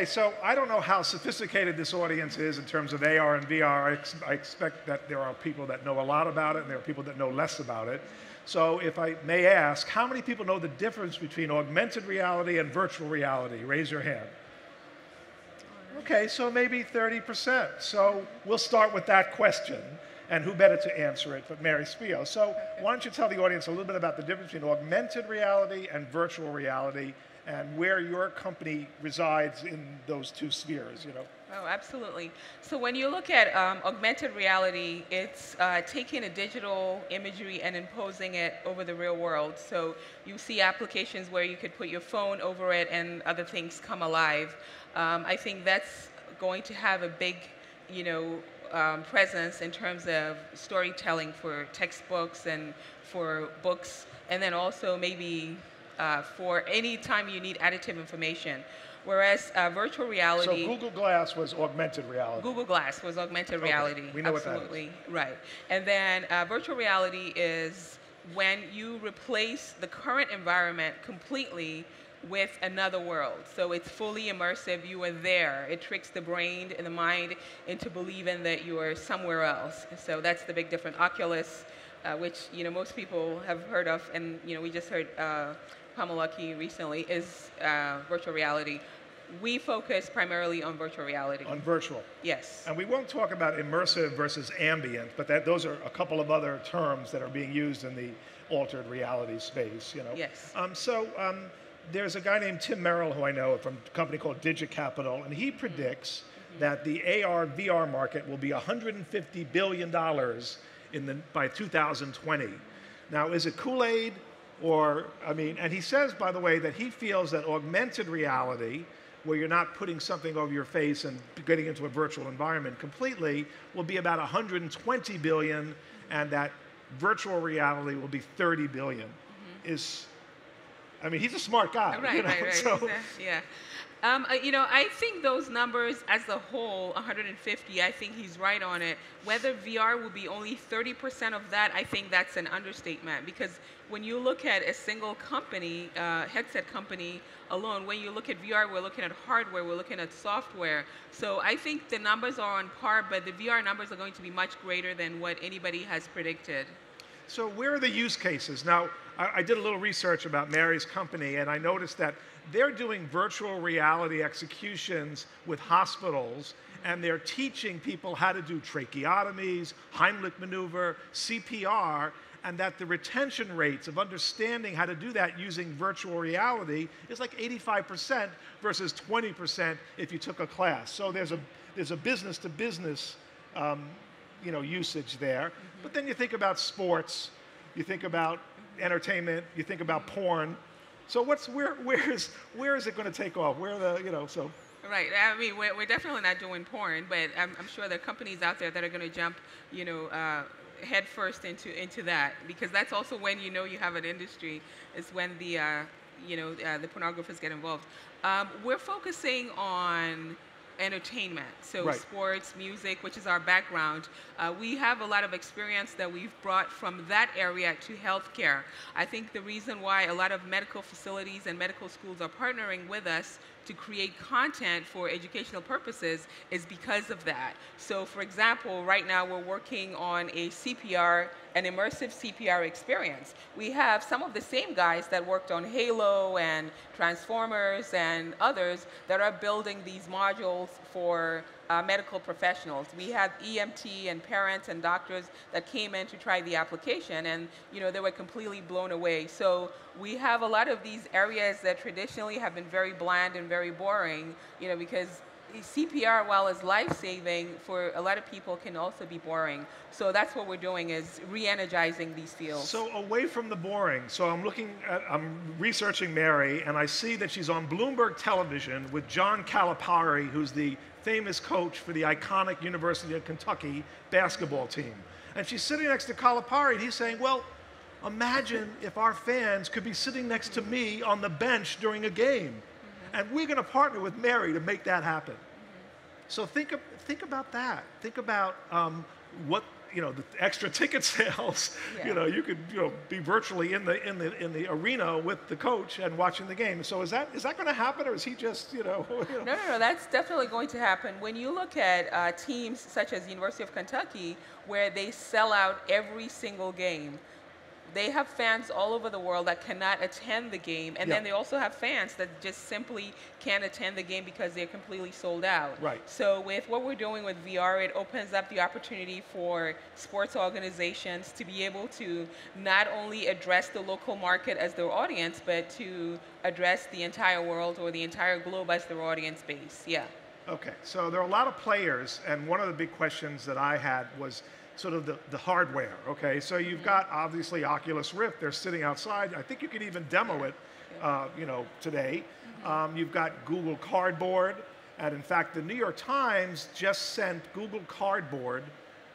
Okay, so I don't know how sophisticated this audience is in terms of AR and VR. I, ex I, expect that there are people that know a lot about it and there are people that know less about it. So if I may ask, how many people know the difference between augmented reality and virtual reality? Raise your hand. Okay, so maybe 30%. So we'll start with that question. And who better to answer it but Mary Spio? So why don't you tell the audience a little bit about the difference between augmented reality and virtual reality and where your company resides in those two spheres, you know? Oh, absolutely. So when you look at um, augmented reality, it's uh, taking a digital imagery and imposing it over the real world. So you see applications where you could put your phone over it and other things come alive. Um, I think that's going to have a big, you know, um, presence in terms of storytelling for textbooks and for books, and then also maybe uh, for any time you need additive information. Whereas uh, virtual reality. So Google Glass was augmented reality. Google Glass was augmented okay. reality. We know Absolutely. what that is. Right. And then uh, virtual reality is when you replace the current environment completely with another world. So it's fully immersive. You are there. It tricks the brain and the mind into believing that you are somewhere else. So that's the big difference. Oculus, uh, which you know most people have heard of, and you know we just heard uh, Palmer Luckey recently, is uh, virtual reality. We focus primarily on virtual reality. On virtual. Yes. And we won't talk about immersive versus ambient, but that, those are a couple of other terms that are being used in the altered reality space. You know. Yes. Um, so. Um, there's a guy named Tim Merel who I know from a company called Digi-Capital, and he predicts that the AR VR market will be 150 billion dollars in the by 2020. Now, is it Kool-Aid or I mean? And he says, by the way, that he feels that augmented reality, where you're not putting something over your face and getting into a virtual environment completely, will be about 120 billion, and that virtual reality will be 30 billion. Mm-hmm. Is I mean, he's a smart guy. Right, you know? right, right. So, yeah. Um, uh, you know, I think those numbers as a whole, 150, I think he's right on it. Whether VR will be only 30% of that, I think that's an understatement because when you look at a single company, uh, headset company alone, when you look at VR, we're looking at hardware, we're looking at software. So I think the numbers are on par, but the VR numbers are going to be much greater than what anybody has predicted. So where are the use cases? Now, I, I, did a little research about Mary's company, and I noticed that they're doing virtual reality executions with hospitals, and they're teaching people how to do tracheotomies, Heimlich maneuver, CPR, and that the retention rates of understanding how to do that using virtual reality is like 85% versus 20% if you took a class. So there's a, there's a business to business um, you know, usage there. Mm -hmm. But then you think about sports, you think about entertainment, you think about porn. So what's where where is where is it going to take off? Where the you know so. Right. I mean, we're, we're definitely not doing porn, but I'm, I'm, sure there are companies out there that are going to jump, you know, uh, head first into into that because that's also when you know you have an industry is when the uh, you know uh, the pornographers get involved. Um, we're focusing on entertainment. So right. sports, music, which is our background. Uh, we have a lot of experience that we've brought from that area to healthcare. I think the reason why a lot of medical facilities and medical schools are partnering with us to create content for educational purposes is because of that. So for example, right now we're working on a CPR, an immersive CPR experience. We have some of the same guys that worked on Halo and Transformers and others that are building these modules for uh, medical professionals. We had EMT and parents and doctors that came in to try the application and you know they were completely blown away. So we have a lot of these areas that traditionally have been very bland and very boring, you know, because CPR, while it's life-saving, for a lot of people can also be boring. So that's what we're doing is re-energizing these fields. So away from the boring. So I'm looking at, I'm researching Mary, and I see that she's on Bloomberg Television with John Calipari, who's the famous coach for the iconic University of Kentucky basketball team. And she's sitting next to Calipari, and he's saying, well, imagine if our fans could be sitting next to me on the bench during a game. And we're going to partner with Mary to make that happen. So think, of, think about that. Think about um, what you know the extra ticket sales Yeah. you know you could you know be virtually in the in the in the arena with the coach and watching the game so is that is that going to happen or is he just you know, you know No, no, no, that's definitely going to happen. When you look at uh, teams such as the University of Kentucky, where they sell out every single game, they have fans all over the world that cannot attend the game, and Yeah. then they also have fans that just simply can't attend the game because they're completely sold out. Right. So with what we're doing with VR, it opens up the opportunity for sports organizations to be able to not only address the local market as their audience, but to address the entire world or the entire globe as their audience base. Yeah. Okay, so there are a lot of players, and one of the big questions that I had was sort of the, the hardware. Okay, so you've got obviously Oculus Rift, they're sitting outside. I think you can even demo it, uh, you know, today. Um, you've got Google Cardboard, and in fact, the New York Times just sent Google Cardboard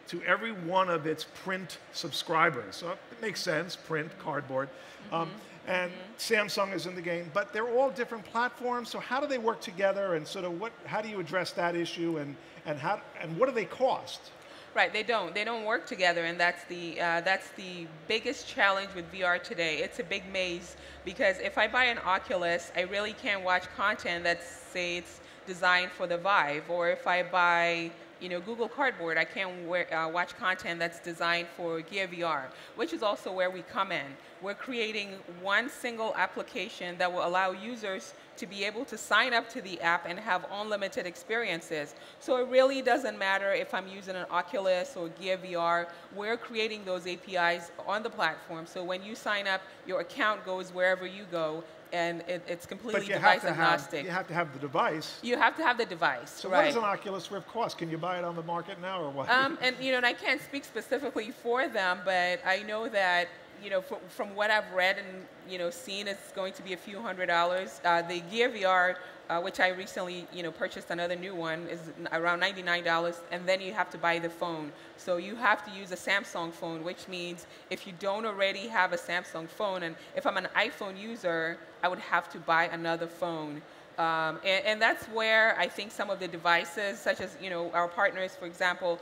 to every one of its print subscribers. So it makes sense, print, cardboard. Um, and Samsung is in the game, but they're all different platforms. So how do they work together, and sort of what? How do you address that issue, and and how and what do they cost? Right, they don't. They don't work together, and that's the uh, that's the biggest challenge with VR today. It's a big maze because if I buy an Oculus, I really can't watch content that's say it's designed for the Vive, or if I buy you know Google Cardboard, I can't wear, uh, watch content that's designed for Gear VR, which is also where we come in. We're creating one single application that will allow users to be able to sign up to the app and have unlimited experiences. So it really doesn't matter if I'm using an Oculus or Gear VR, we're creating those APIs on the platform. So when you sign up, your account goes wherever you go and it, it's completely But you have device to have agnostic. you have to have the device. You have to have the device, So right? what does an Oculus Rift cost? Can you buy it on the market now, or what? Um, and you know, and I can't speak specifically for them, but I know that you know, fr- from what I've read and you know seen, it's going to be a few hundred dollars. Uh, the Gear VR, uh, which I recently you know purchased another new one, is around ninety nine dollars, and then you have to buy the phone. So you have to use a Samsung phone, which means if you don't already have a Samsung phone, and if I'm an iPhone user, I would have to buy another phone. Um, and, and that's where I think some of the devices, such as you know our partners, for example,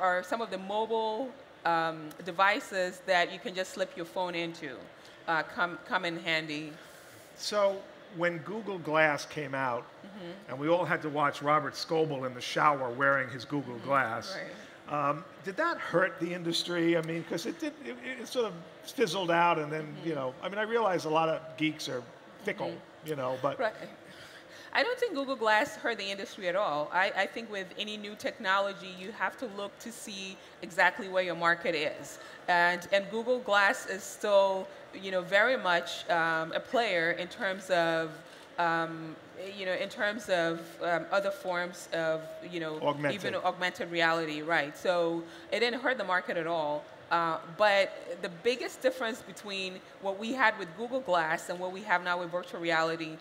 are some of the mobile um, devices that you can just slip your phone into, uh, come come in handy. So when Google Glass came out, Mm-hmm. and we all had to watch Robert Scoble in the shower wearing his Google Glass, Mm-hmm. Right. um, did that hurt the industry? I mean, because it did, it, it sort of fizzled out, and then Mm-hmm. you know, I mean, I realize a lot of geeks are fickle, you know, but Right. I don't think Google Glass hurt the industry at all. I, I think with any new technology, you have to look to see exactly where your market is. And, and Google Glass is still, you know, very much um, a player in terms of, um, you know, in terms of um, other forms of, you know, Augmented. even augmented reality, right? So it didn't hurt the market at all. Uh, but the biggest difference between what we had with Google Glass and what we have now with virtual reality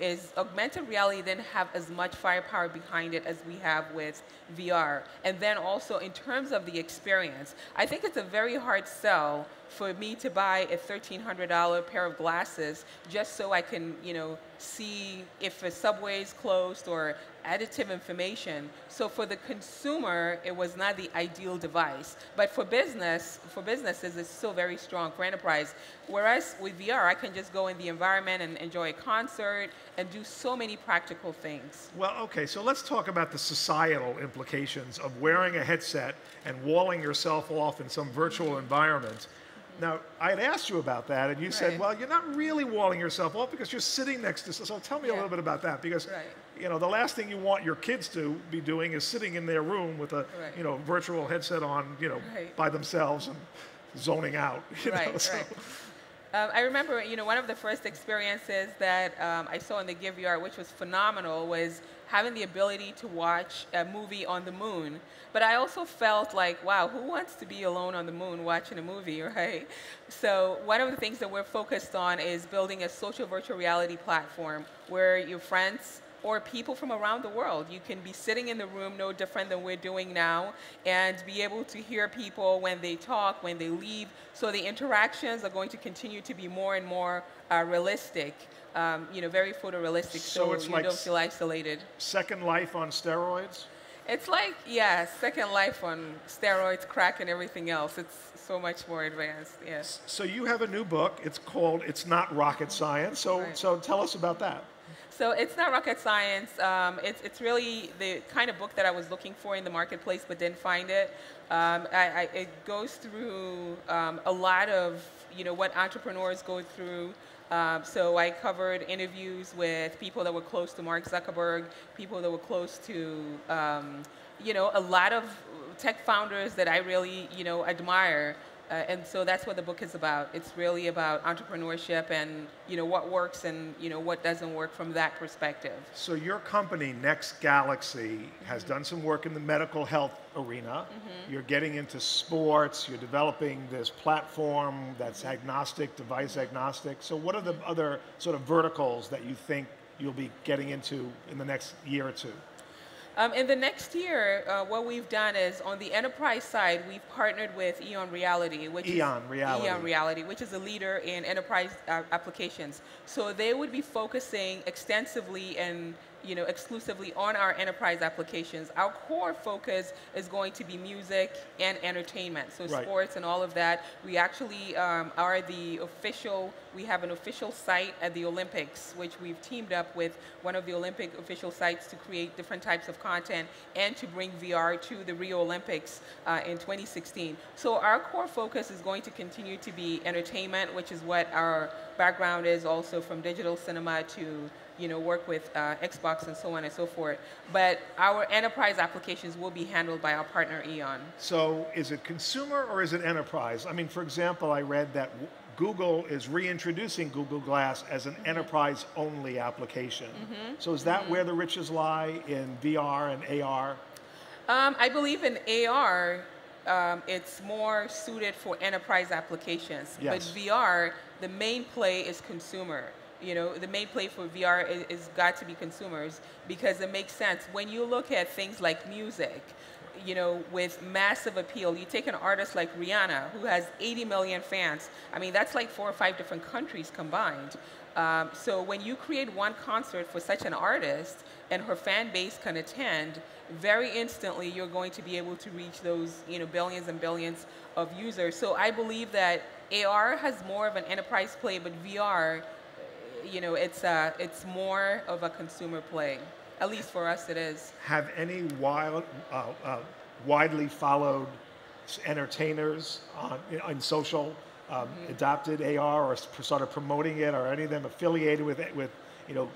is augmented reality didn't have as much firepower behind it as we have with VR. And then also in terms of the experience, I think it's a very hard sell for me to buy a $1,300 pair of glasses just so I can, you know, see if a subway is closed or additive information. So for the consumer, it was not the ideal device. But for business, for businesses, it's still very strong for enterprise. Whereas with VR, I can just go in the environment and enjoy a concert and do so many practical things. Well, okay, so let's talk about the societal implications of wearing a headset and walling yourself off in some virtual environment. Now, I had asked you about that, and you said, well, you're not really walling yourself off because you're sitting next to. So tell me a little bit about that, because Right. you know the last thing you want your kids to be doing is sitting in their room with a Right. you know virtual headset on, you know, Right. by themselves and zoning out. You know, Right, so- right. Um, I remember, you know, one of the first experiences that um, I saw in the Gear VR, which was phenomenal, was having the ability to watch a movie on the moon. But I also felt like, wow, who wants to be alone on the moon watching a movie, right? So one of the things that we're focused on is building a social virtual reality platform where your friends or people from around the world. You can be sitting in the room no different than we're doing now and be able to hear people when they talk, when they leave. So the interactions are going to continue to be more and more uh, realistic, um, you know, very photorealistic So so, it's you like don't feel isolated. Second Life on steroids. It's like, yeah, Second Life on steroids, crack, and everything else. It's so much more advanced, yes. So you have a new book. It's called It's Not Rocket Science. So, Right. so tell us about that. So it's not rocket science. Um, it's, it's really the kind of book that I was looking for in the marketplace, but didn't find it. Um, I, I, it goes through um, a lot of you know what entrepreneurs go through. Um, so I covered interviews with people that were close to Mark Zuckerberg, people that were close to um, you know a lot of tech founders that I really you know admire. Uh, and so that's what the book is about. It's really about entrepreneurship and you know what works and you know what doesn't work from that perspective. So your company, Next Galaxy, has Mm-hmm. done some work in the medical health arena. You're getting into sports. You're developing this platform that's Mm-hmm. agnostic, device agnostic. So what are the other sort of verticals that you think you'll be getting into in the next year or two? Um, in the next year, uh, what we've done is on the enterprise side, we've partnered with Eon Reality, which Eon is Reality. Eon Reality, which is a leader in enterprise uh, applications. So they would be focusing extensively and you know exclusively on our enterprise applications. Our core focus is going to be music and entertainment, so Right. sports and all of that. We actually um, are the official. We have an official site at the Olympics, which we've teamed up with one of the Olympic official sites to create different types of content and to bring VR to the Rio Olympics uh, in 2016. So our core focus is going to continue to be entertainment, which is what our background is also from digital cinema to you know, work with uh, Xbox and so on and so forth. But our enterprise applications will be handled by our partner Eon. So is it consumer or is it enterprise? I mean, for example, I read that Google is reintroducing Google Glass as an enterprise only application. So is that where the riches lie in VR and AR? Um, I believe in AR, um, it's more suited for enterprise applications. Yes. But VR, the main play is consumer. You know, the main play for VR is, is got to be consumers because it makes sense. When you look at things like music, you know, with massive appeal, you take an artist like Rihanna, who has 80 million fans. I mean, that's like four or five different countries combined. Um, so when you create one concert for such an artist and her fan base can attend, very instantly you're going to be able to reach those you know billions and billions of users. So I believe that AR has more of an enterprise play, but VR, you know, it's uh, it's more of a consumer play. At least for us, it is. Have any wild, uh, uh, widely followed entertainers on, on social um, Mm-hmm. adopted AR or s- started promoting it, or any of them affiliated with it, with you know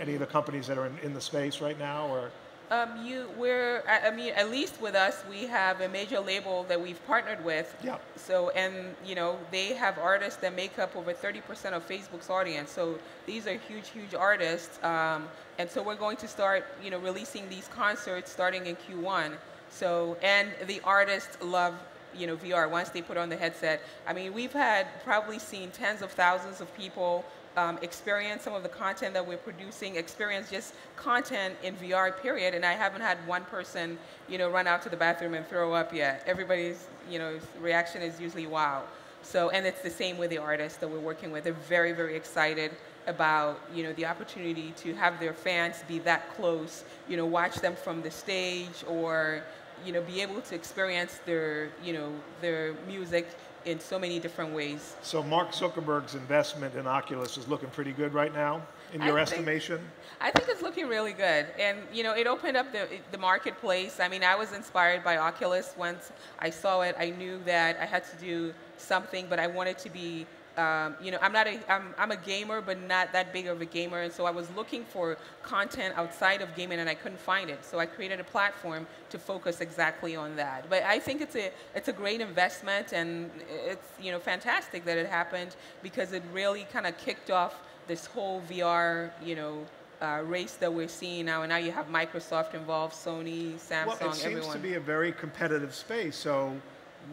any of the companies that are in, in the space right now, or Um, you, we're, I I mean, at least with us, we have a major label that we've partnered with. Yeah. So, and you know, they have artists that make up over 30% of Facebook's audience. So these are huge, huge artists. Um, and so we're going to start, you know, releasing these concerts starting in Q1. So, and the artists love, you know, VR once they put on the headset. I mean, we've had probably seen tens of thousands of people um, experience some of the content that we're producing, experience just content in VR, period. And I haven't had one person, you know, run out to the bathroom and throw up yet. Everybody's, you know, reaction is usually wow. So, and it's the same with the artists that we're working with. They're very, very excited about, you know, the opportunity to have their fans be that close, you know, watch them from the stage or, you know, be able to experience their, you know, their music in so many different ways. so Mark Zuckerberg's investment in Oculus is looking pretty good right now, in I your think- estimation. I think it's looking really good, and you know, it opened up the the marketplace. I mean, I was inspired by Oculus once I saw it. I knew that I had to do something, but I wanted to be. Um, you know, I'm not a I'm, I'm a gamer, but not that big of a gamer, and so I was looking for content outside of gaming, and I couldn't find it. So I created a platform to focus exactly on that. But I think it's a it's a great investment, and it's you know fantastic that it happened because it really kind of kicked off this whole VR you know uh, race that we're seeing now, and now you have Microsoft involved, Sony, Samsung, Well, it seems everyone. to be a very competitive space. So,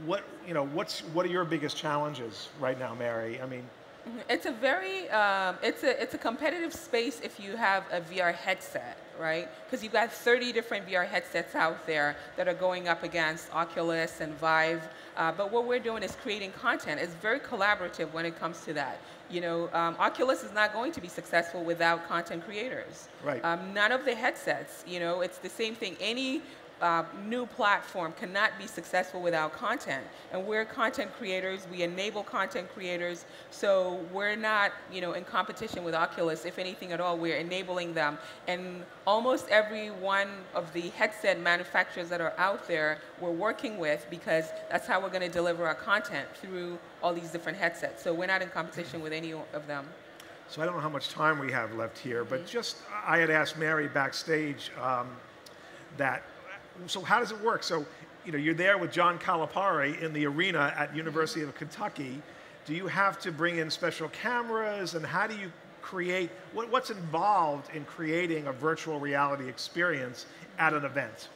what you know, what's what are your biggest challenges right now, Mary? I mean, It's a very um, it's a it's a competitive space if you have a VR headset, right? Because you've got 30 different VR headsets out there that are going up against Oculus and Vive. Uh, but what we're doing is creating content. It's very collaborative when it comes to that. You know, um, Oculus is not going to be successful without content creators. Right. Um, none of the headsets, you know, it's the same thing. Any uh, new platform cannot be successful without content. And we're content creators. We enable content creators. So we're not, you know, in competition with Oculus. If anything at all, we're enabling them. And almost every one of the headset manufacturers that are out there, we're working with because that's how we're going to deliver our content through all these different headsets. So we're not in competition with any of them. So I don't know how much time we have left here, but just I had asked Mary backstage um, that. So how does it work? So you know you're there with John Calipari in the arena at University of Kentucky. Do you have to bring in special cameras, and how do you create? What, what's involved in creating a virtual reality experience at an event?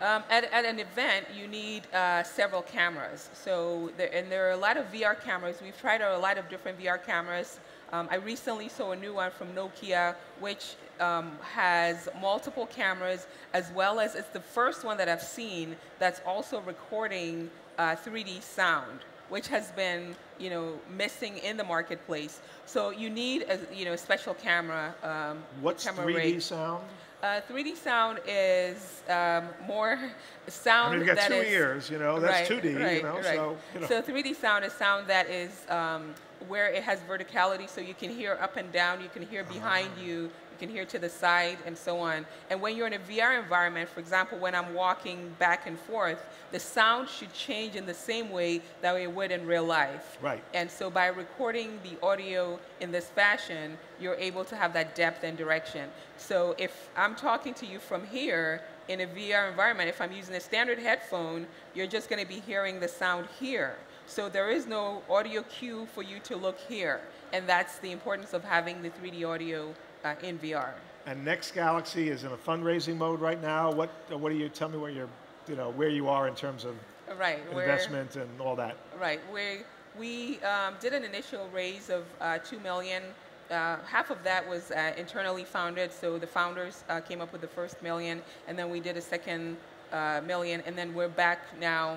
Um, at, at, an event, you need uh, several cameras. So, there, and there are a lot of VR cameras. We've tried a lot of different VR cameras. Um, I recently saw a new one from Nokia, which um, has multiple cameras, as well as it's the first one that I've seen that's also recording uh, 3D sound which has been you know missing in the marketplace. So you need a you know a special camera. Um, What's camera 3D rig. sound? Uh, 3D sound is um, more sound I mean, you've got two is- ears, you know, that's right, 2D, right, you know, right. so, you know. So 3D sound is sound that is um, where it has verticality, so you can hear up and down, you can hear behind you, you can hear to the side, and so on. And when you're in a VR environment, for example, when I'm walking back and forth, the sound should change in the same way that it would in real life. Right. And so by recording the audio in this fashion, you're able to have that depth and direction. So if I'm talking to you from here in a VR environment, if I'm using a standard headphone, you're just going to be hearing the sound here. So there is no audio cue for you to look here. And that's the importance of having the 3D audio uh, in VR. And Next Galaxy is in a fundraising mode right now. What, uh, what do you, tell me where you're, you know, where you are in terms of Right. investment and all that. Right. We we um, did an initial raise of uh, two million. Uh, half of that was uh, internally founded, so the founders uh, came up with the first million, and then we did a second uh, million, and then we're back now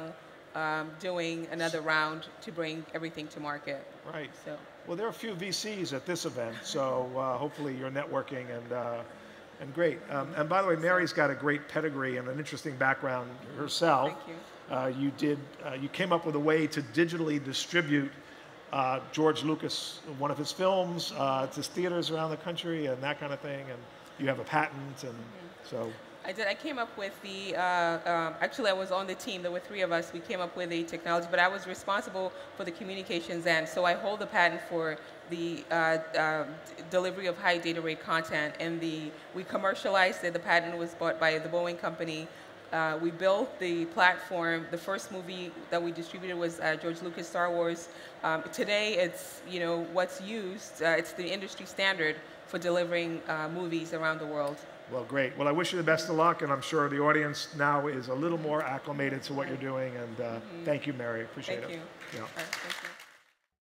um, doing another round to bring everything to market. Right. So Well, there are a few VCs at this event, so uh, hopefully you're networking and, uh, and great. Um, and by the way, Mary's got a great pedigree and an interesting background herself. Thank you. Uh, you did, uh, you came up with a way to digitally distribute uh, George Lucas, one of his films, uh, to theaters around the country and that kind of thing. And you have a patent, and so I did. I came up with the. Uh, um, actually, I was on the team. There were three of us. We came up with a technology, but I was responsible for the communications end. So I hold the patent for the uh, um, delivery of high data rate content, and the we commercialized it. The patent was bought by the Boeing company. Uh, we built the platform. The first movie that we distributed was uh, George Lucas Star Wars. Um, today, it's you know what's used. Uh, it's the industry standard for delivering movies around the world. Well, great. Well, I wish you the best of luck, and I'm sure the audience now is a little more acclimated to what you're doing. And uh, thank you, Mary. Appreciate Thank it. you. Yeah.